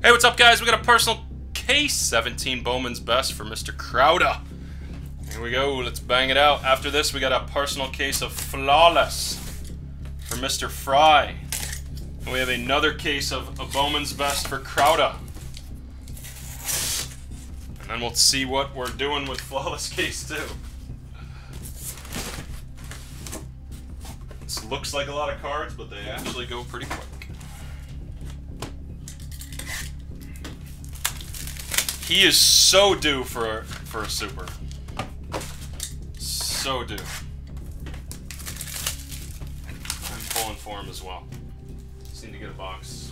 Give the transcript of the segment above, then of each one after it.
Hey, what's up, guys? We got a personal case 17 Bowman's Best for Mr. Crowder. Here we go. Let's bang it out. After this, we got a personal case of Flawless for Mr. Fry. And we have another case of a Bowman's Best for Crowder. And then we'll see what we're doing with Flawless Case 2. This looks like a lot of cards, but they actually go pretty quick. He is so due for for a super. So due. I'm pulling for him as well. Just need to get a box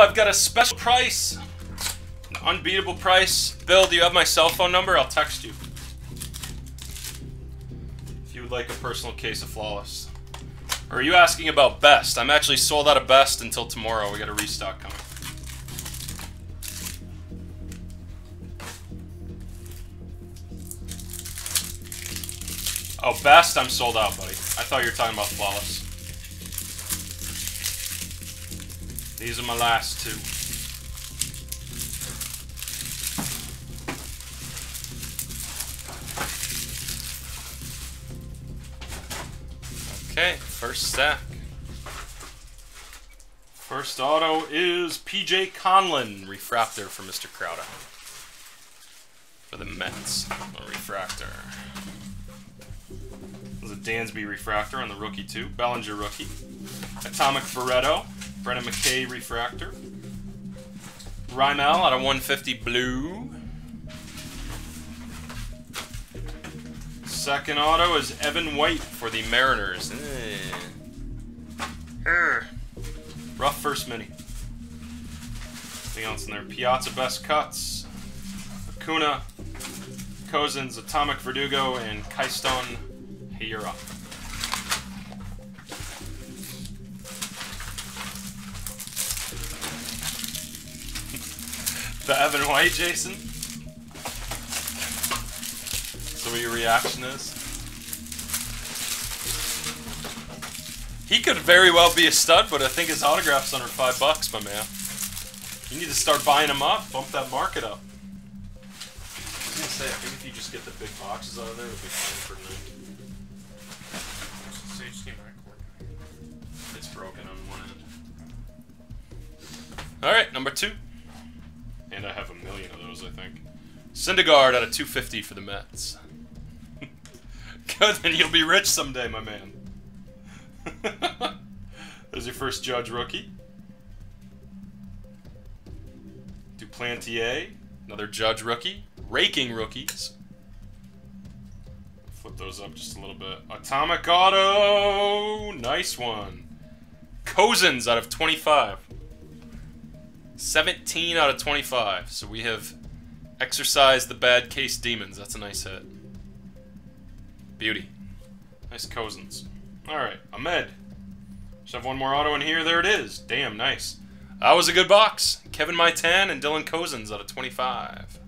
I've got a special price. An unbeatable price. Bill, do you have my cell phone number? I'll text you. If you would like a personal case of Flawless. Or are you asking about Best? I'm actually sold out of Best until tomorrow. We got a restock coming. Oh, Best, I'm sold out, buddy. I thought you were talking about Flawless. These are my last two. Okay, first stack. First auto is PJ Conlon, refractor for Mr. Crowder. For the Mets, a refractor. There's a Dansby refractor on the rookie too. Bellinger rookie. Atomic Barreto. Brendan McKay refractor. Raimel out of 150 blue. Second auto is Evan White for the Mariners. Eh. Rough first mini. Anything else in there? Piazza Best Cuts. Acuna. Cozens, Atomic Verdugo, and Keston Hiura. The Evan White, Jason? So what your reaction is? He could very well be a stud, but I think his autograph's under five bucks, my man. You need to start buying them up, bump that market up. I was gonna say, I think if you just get the big boxes out of there, it'll be fine for night. Sage Team Record. It's broken on one end. Alright, number two. And I have a million of those, I think. Syndergaard out of 250 for the Mets. Good, then you'll be rich someday, my man. There's your first Judge rookie. Duplantier, another Judge rookie. Raking rookies. Flip those up just a little bit. Atomic Auto! Nice one. Cozens out of 25. 17 out of 25. So we have exercised the bad case demons. That's a nice hit. Beauty. Nice Cozens. Alright, Ahmed. Just have one more auto in here. There it is. Damn, nice. That was a good box. Kevin Maitan and Dylan Cozens out of 25.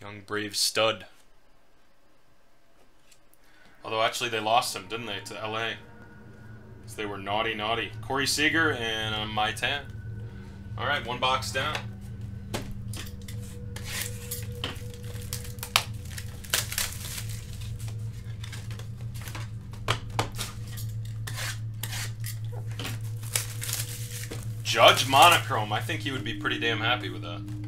Young Brave stud. Although actually they lost him, didn't they, to LA? They were naughty, naughty. Corey Seager and uh, Maitan. Alright, one box down. Judge Monochrome. I think he would be pretty damn happy with that.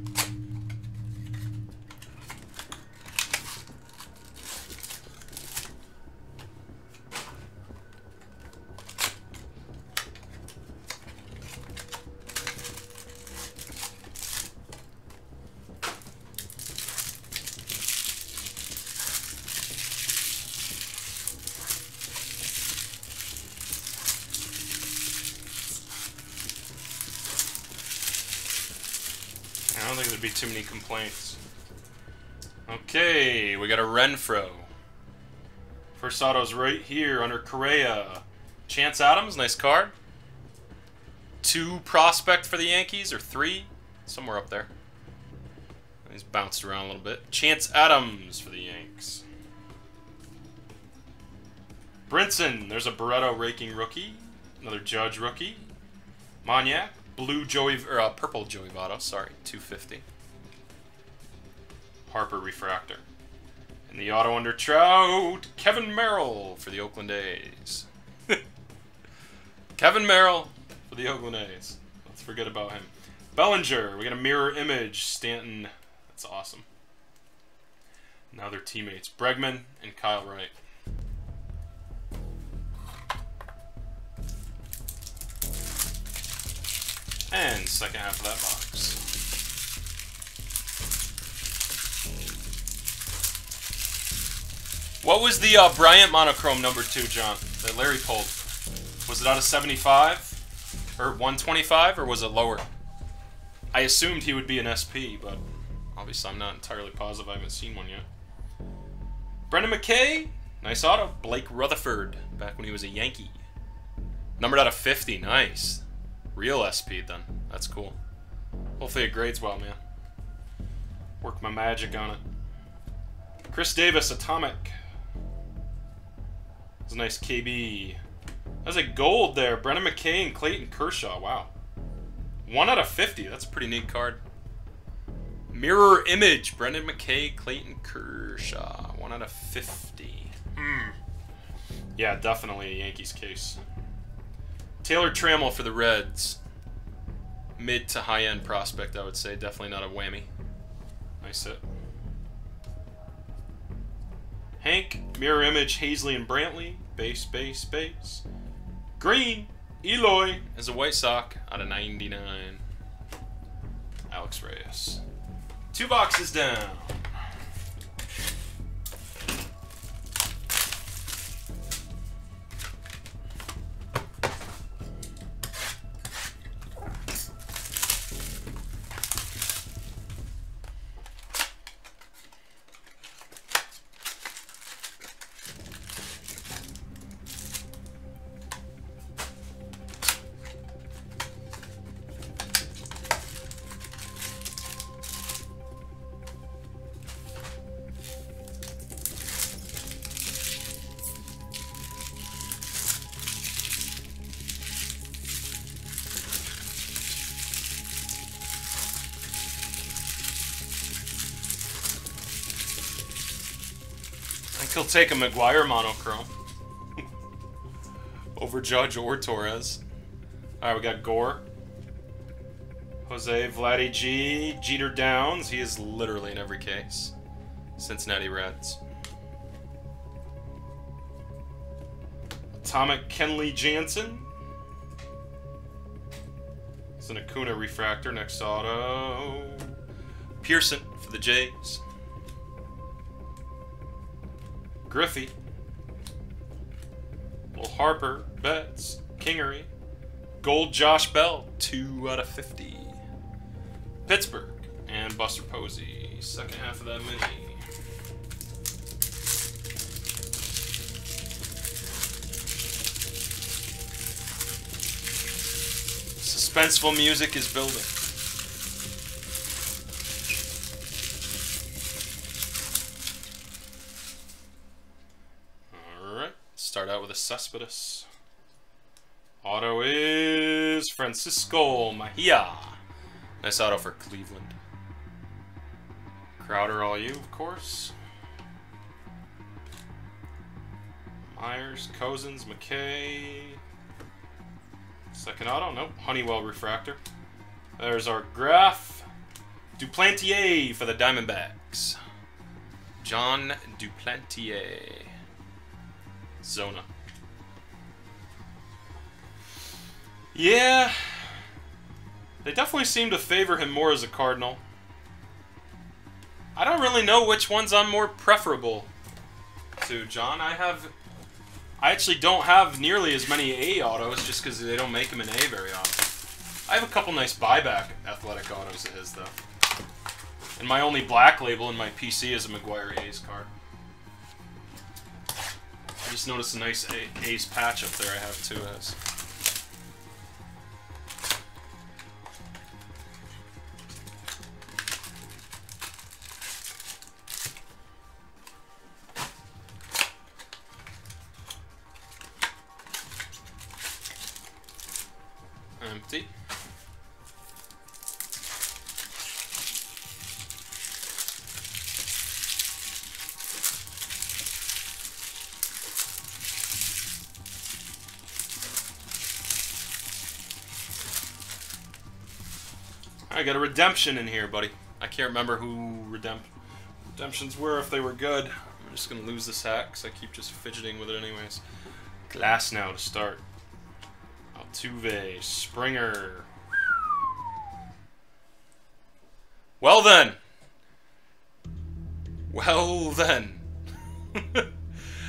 Too many complaints. Okay, we got a Renfroe. First auto's right here under Correa. Chance Adams, nice card. Two prospect for the Yankees, or three, somewhere up there. He's bounced around a little bit. Chance Adams for the Yanks. Brinson, there's a Barreto raking rookie. Another Judge rookie. Moniak, blue Joey, or uh, purple Joey Votto, sorry, 250. Harper refractor. And the auto under Trout, Kevin Merrell for the Oakland A's. Kevin Merrell for the Oakland A's. Let's forget about him. Bellinger, we got a mirror image. Stanton, that's awesome. Now they're teammates. Bregman and Kyle Wright. And second half of that box. What was the uh, Bryant monochrome number two, John, that Larry pulled? Was it out of 75? Or 125, or was it lower? I assumed he would be an SP, but obviously I'm not entirely positive. I haven't seen one yet. Brendan McKay, nice auto. Blake Rutherford, back when he was a Yankee. Numbered out of 50, nice. Real SP then. That's cool. Hopefully it grades well, man. Work my magic on it. Chris Davis, Atomic. It's a nice KB. That's a gold there. Brendan McKay and Clayton Kershaw. Wow. 1 out of 50. That's a pretty neat card. Mirror image. Brendan McKay, Clayton Kershaw. 1 out of 50. Hmm. Yeah, definitely a Yankees case. Taylor Trammell for the Reds. Mid to high end prospect, I would say. Definitely not a whammy. Nice hit. Hank, mirror image, Haseley and Brantley. Base, base, base. Green, Eloy is a White Sock out of 99. Alex Reyes. Two boxes down. He'll take a McGwire monochrome. Over Judge or Torres. Alright, we got Gore. Jose Vladdy G. Jeter Downs. He is literally in every case. Cincinnati Reds. Atomic Kenley Jansen. It's an Acuna refractor. Next auto. Pearson for the Jays. Griffey. Little Harper, Betts, Kingery. Gold Josh Bell, 2 out of 50. Pittsburgh. And Buster Posey, second half of that mini. Suspenseful music is building. Start out with a Cespedes. Auto is Francisco Mejia. Nice auto for Cleveland. Crowder, all you, of course. Myers, Cozens, McKay. Second auto, nope. Honeywell refractor. There's our graph. Duplantier for the Diamondbacks. Jon Duplantier. Zona. Yeah. They definitely seem to favor him more as a Cardinal. I don't really know which ones I'm more preferable to, John. I have... I actually don't have nearly as many A autos just because they don't make them in A very often. I have a couple nice buyback athletic autos of his, though. And my only black label in my PC is a McGwire A's card. I just noticed a nice ace patch up there I have too as. Got a redemption in here, buddy. I can't remember who redemp redemptions were, if they were good. I'm just going to lose this hat because I keep just fidgeting with it anyways. Glass now to start. Altuve, Springer. Well then. Well then.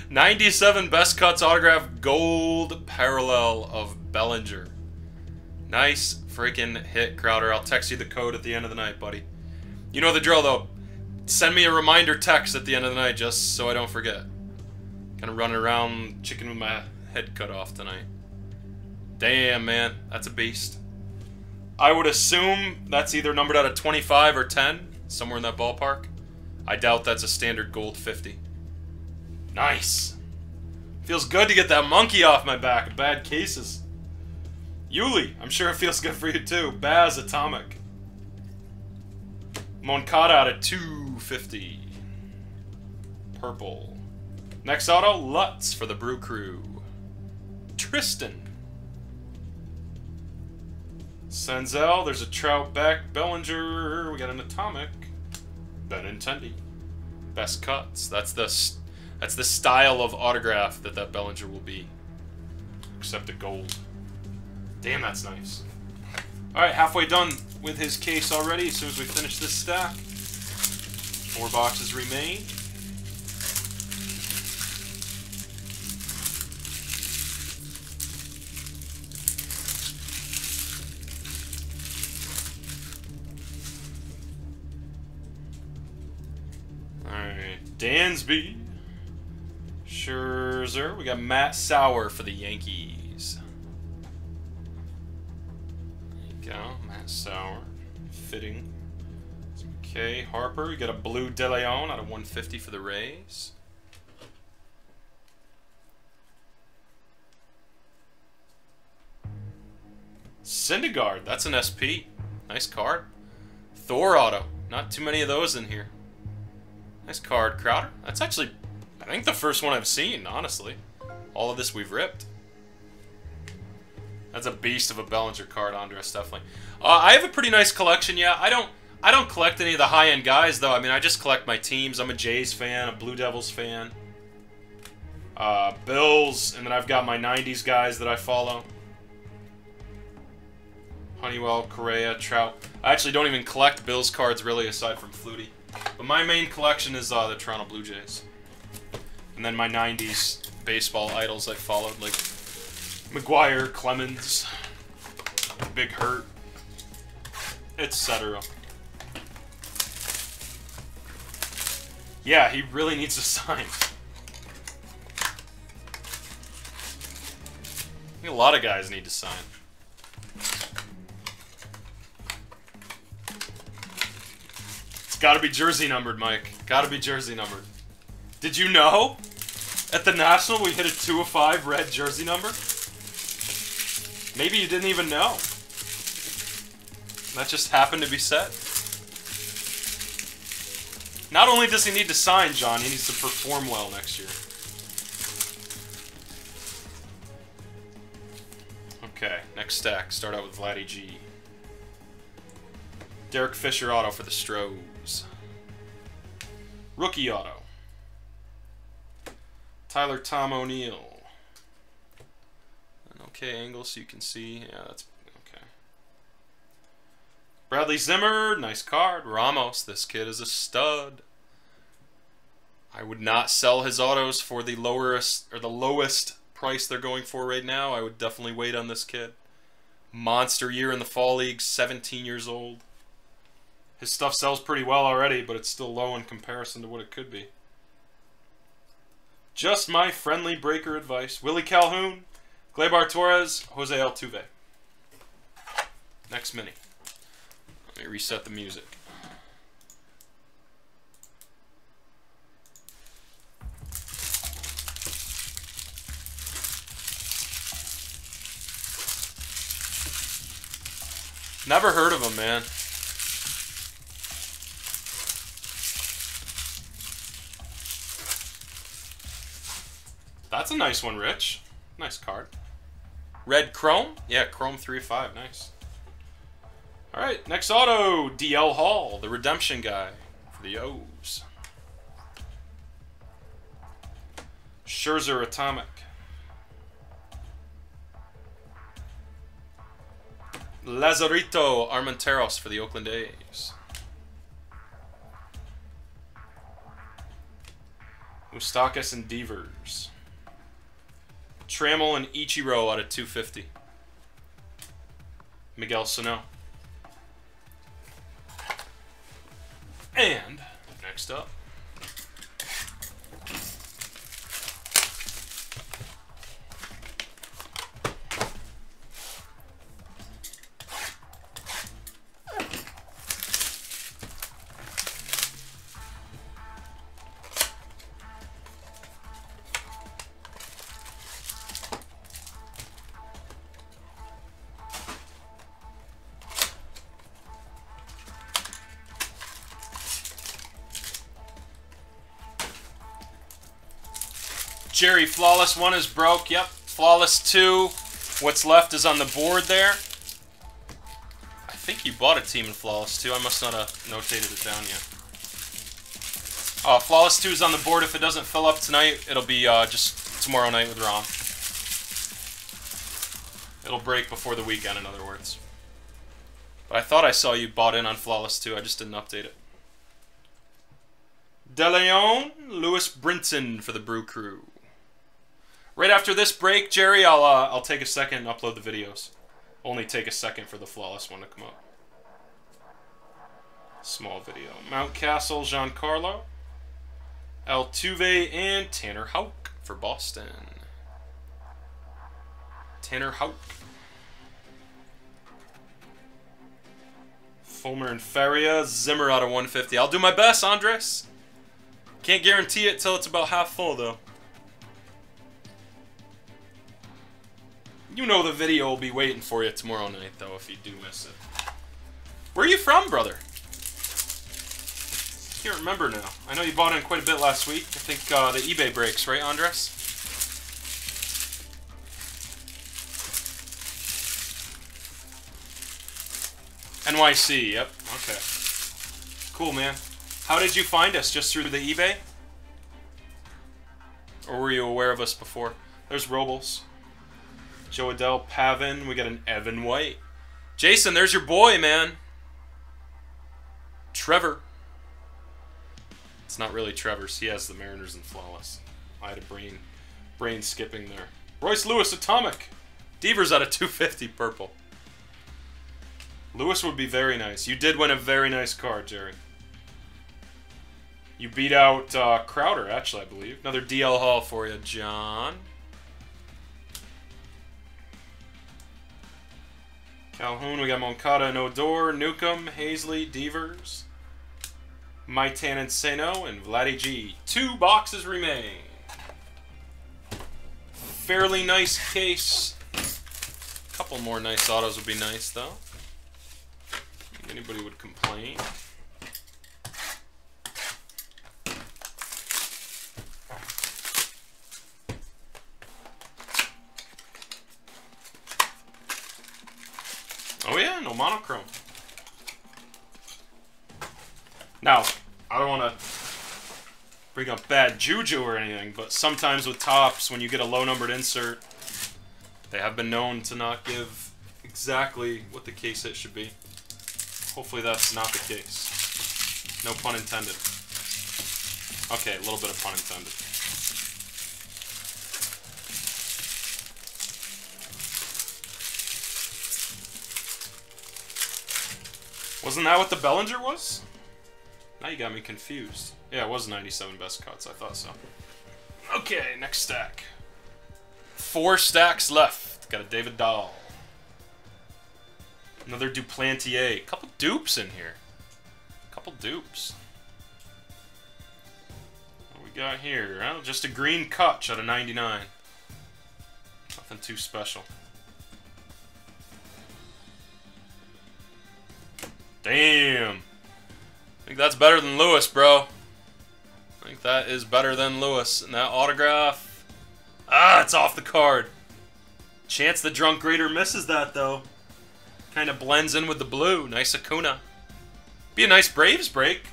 97 best cuts autograph gold parallel of Bellinger. Nice freaking hit, Crowder. I'll text you the code at the end of the night, buddy. You know the drill, though. Send me a reminder text at the end of the night just so I don't forget. Kind of running around chicken with my head cut off tonight. Damn, man. That's a beast. I would assume that's either numbered out of 25 or 10, somewhere in that ballpark. I doubt that's a standard gold 50. Nice. Feels good to get that monkey off my back. Bad cases. Yuli, I'm sure it feels good for you too. Baz Atomic. Moncada out at 250. Purple. Next auto, Lutz for the Brew Crew. Tristen. Senzel, there's a Trout back. Bellinger, we got an Atomic. Benintendi. Best cuts. That's the that's the style of autograph that that Bellinger will be. Except a gold. Damn, that's nice. Alright, halfway done with his case already as soon as we finish this stack. Four boxes remain. Alright, Dansby. Scherzer. We got Matt Sauer for the Yankees. Okay, Harper. You got a blue De Leon out of 150 for the Rays. Syndergaard. That's an SP. Nice card. Thor auto. Not too many of those in here. Nice card, Crowder. That's actually, I think, the first one I've seen, honestly. All of this we've ripped. That's a beast of a Bellinger card, Andres, definitely. Uh, I have a pretty nice collection, yeah. I don't I don't collect any of the high-end guys, though. I mean, I just collect my teams. I'm a Jays fan, a Blue Devils fan. Uh, Bills, and then I've got my 90s guys that I follow. Honeywell, Correa, Trout. I actually don't even collect Bills cards, really, aside from Flutie. But my main collection is uh, the Toronto Blue Jays. And then my 90s baseball idols I followed, like McGwire, Clemens, Big Hurt, etc. Yeah, he really needs to sign. A lot of guys need to sign. It's gotta be jersey numbered, Mike. Gotta be jersey numbered. Did you know? At the National, we hit a 2 of 5 red jersey number? Maybe you didn't even know. That just happened to be set. Not only does he need to sign, John, he needs to perform well next year. Okay, next stack. Start out with Vladdy G. Derek Fisher auto for the Stros. Rookie auto. Tyler Tom O'Neill. An okay angle so you can see. Yeah, that's. Bradley Zimmer, nice card. Ramos, this kid is a stud. I would not sell his autos for the lowest or the lowest price they're going for right now. I would definitely wait on this kid. Monster year in the fall league, 17 years old. His stuff sells pretty well already, but it's still low in comparison to what it could be. Just my friendly breaker advice. Willie Calhoun, Gleyber Torres, Jose Altuve. Next mini. Let me reset the music. Never heard of him, man. That's a nice one, Rich. Nice card. Red Chrome? Yeah, Chrome 3 5. Nice. Alright, next auto. DL Hall, the redemption guy for the O's. Scherzer Atomic. Lazarito Armenteros for the Oakland A's. Moustakas and Devers. Trammell and Ichiro out of 250. Miguel Sano. And next up. Jerry, Flawless 1 is broke. Yep. Flawless 2. What's left is on the board there. I think you bought a team in Flawless 2. I must not have notated it down yet. Uh, Flawless 2 is on the board. If it doesn't fill up tonight, it'll be uh, just tomorrow night with Rom. It'll break before the weekend, in other words. But I thought I saw you bought in on Flawless 2. I just didn't update it. DeLeon, Lewis Brinson for the Brew Crew. Right after this break, Jerry, I'll uh, I'll take a second and upload the videos. Only take a second for the flawless one to come up. Small video. Mountcastle, Giancarlo. Altuve, and Tanner Houck for Boston. Tanner Houck. Fulmer and Feria, Zimmer out of 150. I'll do my best, Andres. Can't guarantee it till it's about half full, though. You know the video will be waiting for you tomorrow night, though, if you do miss it. Where are you from, brother? I Can't remember now. I know you bought in quite a bit last week. I think uh, the eBay breaks, right, Andres? NYC, yep. Okay. Cool, man. How did you find us? Just through the eBay? Or were you aware of us before? There's Robles. Jo Adell Pavin. We got an Evan White. Jason, there's your boy, man. Trevor. It's not really Trevor's. He has the Mariners and Flawless. I had a brain, brain skipping there. Royce Lewis, Atomic. Devers out of 250 purple. Lewis would be very nice. You did win a very nice card, Jerry. You beat out uh, Crowder, actually, I believe. Another DL Hall for you, John. Calhoun, we got Moncada and Odor, Newcomb, Haseley, Devers, Maitan and Seno, and Vladdy G. Two boxes remain. Fairly nice case. A couple more nice autos would be nice, though. Anybody would complain. Oh yeah, no monochrome. Now, I don't want to bring up bad juju or anything, but sometimes with Topps, when you get a low-numbered insert, they have been known to not give exactly what the case hit should be. Hopefully that's not the case. No pun intended. Okay, a little bit of pun intended. Wasn't that what the Bellinger was? Now you got me confused. Yeah, it was 97 best cuts. I thought so. Okay, next stack. Four stacks left. Got a David Dahl. Another Duplantier. Couple dupes in here. Couple dupes. What we got here? Well, just a green Kutch out of 99. Nothing too special. Damn. I think that's better than Lewis, bro. I think that is better than Lewis. And that autograph. Ah, it's off the card. Chance the drunk grader misses that, though. Kind of blends in with the blue. Nice Acuna. Be a nice Braves break.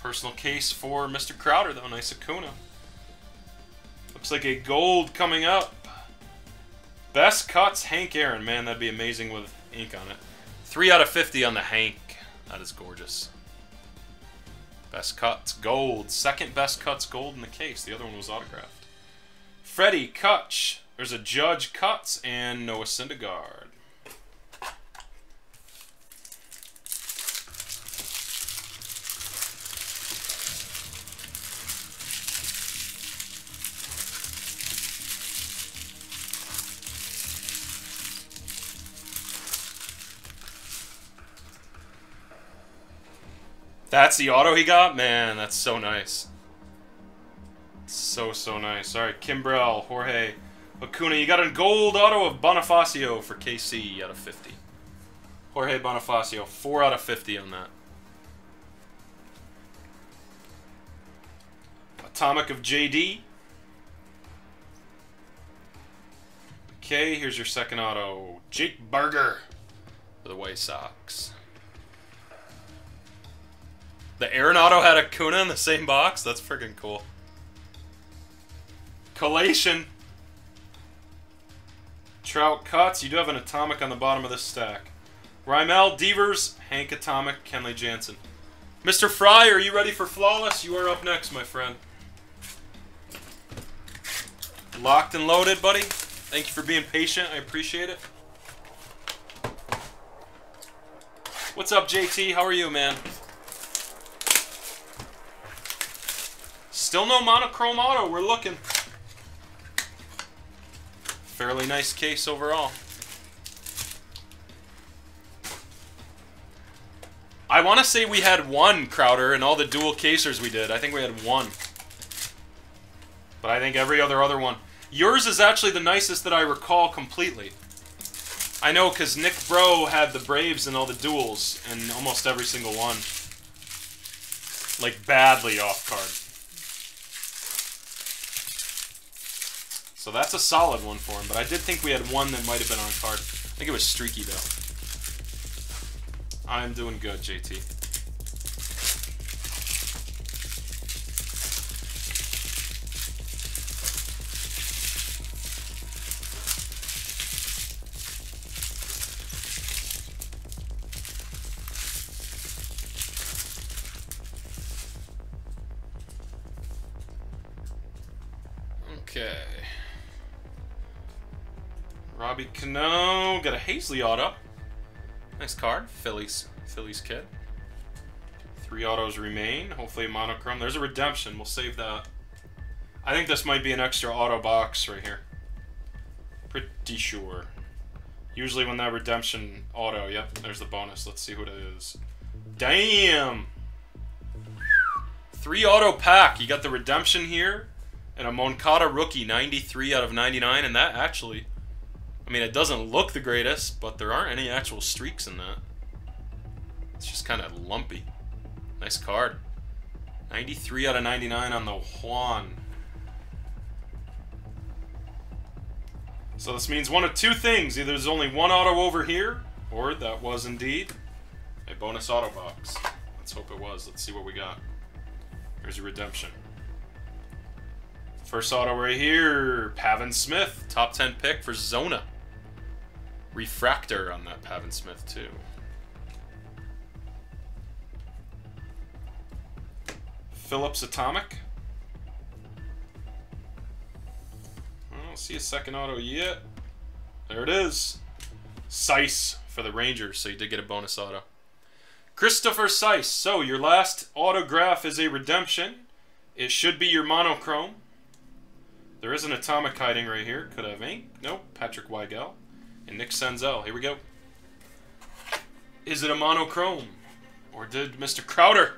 Personal case for Mr. Crowder, though. Nice Acuna. Looks like a gold coming up. Best cuts, Hank Aaron. Man, that'd be amazing with ink on it. 3 out of 50 on the Hank. That is gorgeous. Best cuts, gold. Second best cuts, gold in the case. The other one was autographed. Freddie Kutch. There's a Judge Cuts and Noah Syndergaard. That's the auto he got? Man, that's so nice. So, so nice. Alright, Kimbrel, Jorge, Acuna. You got a gold auto of Bonifacio for KC out of 50. Jorge Bonifacio, 4 out of 50 on that. Atomic of JD. Okay, here's your second auto. Jake Burger for the White Sox. The Arenado had Acuna in the same box? That's freaking cool. Collation. Trout Cuts. You do have an Atomic on the bottom of this stack. Raimel, Devers, Hank Atomic, Kenley Jansen. Mr. Fry, are you ready for Flawless? You are up next, my friend. Locked and loaded, buddy. Thank you for being patient. I appreciate it. What's up, JT? How are you, man? Still no monochrome auto. We're looking. Fairly nice case overall. I want to say we had one Crowder in all the dual casers we did. I think we had one. But I think every other other one. Yours is actually the nicest that I recall completely. I know because Nick Bro had the Braves in all the duels in almost every single one. Like badly off card. So that's a solid one for him, but I did think we had one that might have been on card. I think it was Streaky, though. I'm doing good, JT. Robbie Cano got a Haseley auto. Nice card. Phillies, Phillies kid. Three autos remain. Hopefully a monochrome. There's a redemption. We'll save that. I think this might be an extra auto box right here. Pretty sure. Usually when that redemption auto, yep, there's the bonus. Let's see what it is. Damn! Three auto pack. You got the redemption here. And a Moncada rookie, 93 out of 99. And that actually I mean, it doesn't look the greatest, but there aren't any actual streaks in that. It's just kind of lumpy. Nice card. 93 out of 99 on the Juan. So this means one of two things. Either there's only one auto over here, or that was indeed a bonus auto box. Let's hope it was. Let's see what we got. There's a redemption. First auto right here, Pavin Smith, top 10 pick for Zona. Refractor on that Pavin Smith, too. Phillips Atomic. I don't see a second auto yet. There it is. Seise for the Rangers, so you did get a bonus auto. Christopher Seise. So your last autograph is a redemption. It should be your monochrome. There is an atomic hiding right here. Could have ink. Nope. Patrick Weigel. And Nick Senzel. Here we go. Is it a monochrome? Or did Mr. Crowder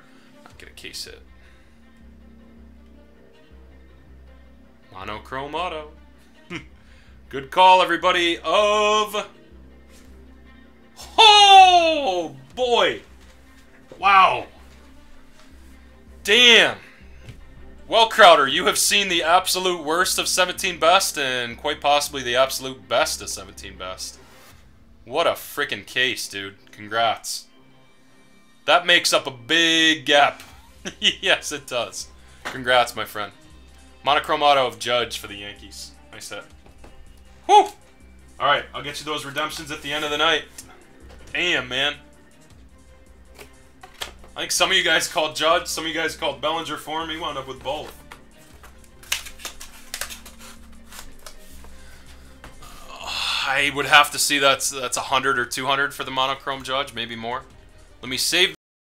get a case hit? Monochrome auto. Good call, everybody, of... Oh, boy. Wow. Damn. Well, Crowder, you have seen the absolute worst of 17 best and quite possibly the absolute best of 17 best. What a freaking case, dude. Congrats. That makes up a big gap. yes, it does. Congrats, my friend. Monochrome auto of Judge for the Yankees. Nice hit. Whew! Alright, I'll get you those redemptions at the end of the night. Damn, man. I think some of you guys called Judge, some of you guys called Bellinger for me. Wound up with both. I would have to see that's that's 100 or 200 for the monochrome Judge, maybe more. Let me save